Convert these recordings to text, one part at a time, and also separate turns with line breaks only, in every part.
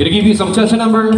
Gonna give you some chest number.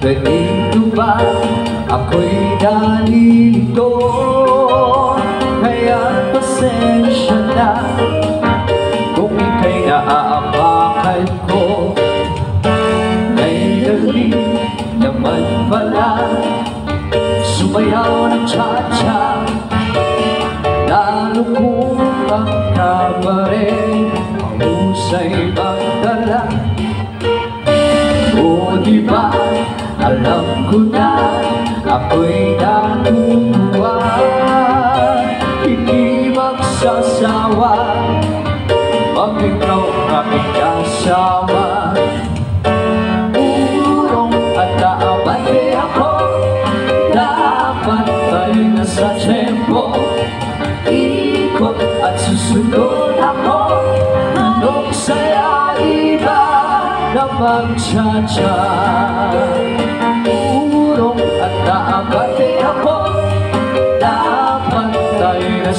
ganito ba ako'y nalilito? Kaya pasensya na kung ika'y naaapakan ko. May dali naman pala sumayaw ng cha-cha. Lalo kung ang kabare mahusay magdala. O diba ko na Ako'y nakukuha Hindi magsasawa Pag ikaw kami kasama Urong at naabay ako Dapat tayo na sa tempo. Ikot at susunod ako Anong saya iba na magtsatsa?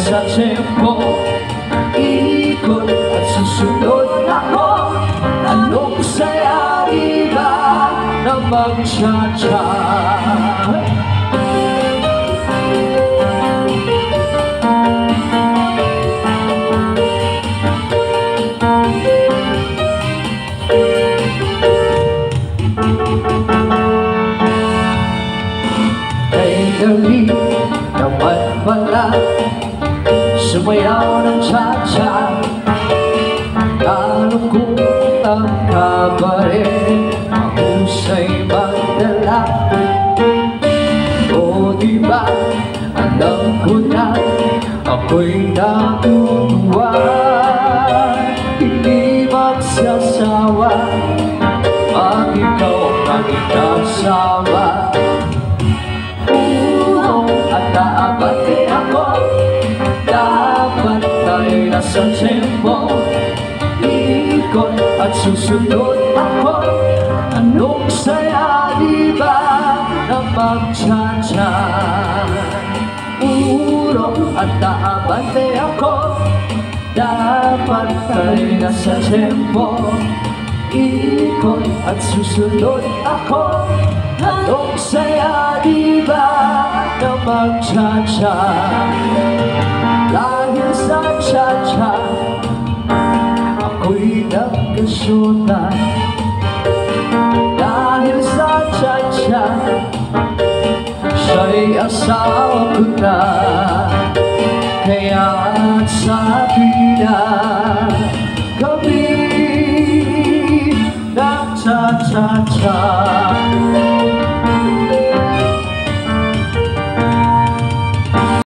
sa tempo Ikot at susunod ako Anong sayari ba na mag-cha-cha? Hey, darling, naman pala Sumayaw ng cha-cha Kalungkot ang kabaret Mahusay magdala O diba alam ko na Ako'y natutuwa Hindi magsasawa Pag ikaw ang ikasama là sợ thêm vô Ý con anh sương sương đôi mắt hối Anh lúc say à đi ba Nam bang cha cha. Uro à anh đã bán tê ako Dapat tayo nasa tempo Ikot at susunod ako Anong saya đi ba na magtsatsa? Lahir saja Aku hidup kesulitan Lahir saja Saya asal kuda Kayak sabida